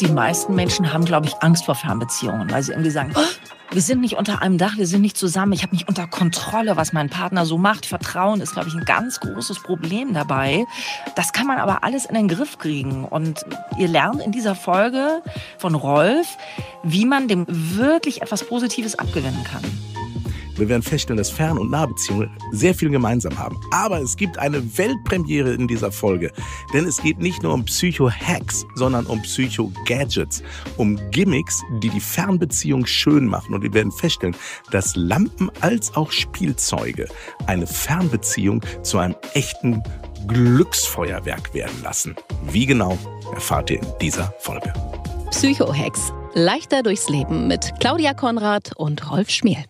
die meisten Menschen haben, glaube ich, Angst vor Fernbeziehungen, weil sie irgendwie sagen, oh, wir sind nicht unter einem Dach, wir sind nicht zusammen, ich habe nicht unter Kontrolle, was mein Partner so macht. Vertrauen ist, glaube ich, ein ganz großes Problem dabei. Das kann man aber alles in den Griff kriegen. Und ihr lernt in dieser Folge von Rolf, wie man dem wirklich etwas Positives abgewinnen kann. Wir werden feststellen, dass Fern- und Nahbeziehungen sehr viel gemeinsam haben. Aber es gibt eine Weltpremiere in dieser Folge. Denn es geht nicht nur um Psycho-Hacks, sondern um Psycho-Gadgets. Um Gimmicks, die die Fernbeziehung schön machen. Und wir werden feststellen, dass Lampen als auch Spielzeuge eine Fernbeziehung zu einem echten Glücksfeuerwerk werden lassen. Wie genau, erfahrt ihr in dieser Folge. Psycho-Hacks. Leichter durchs Leben mit Claudia Konrad und Rolf Schmiel.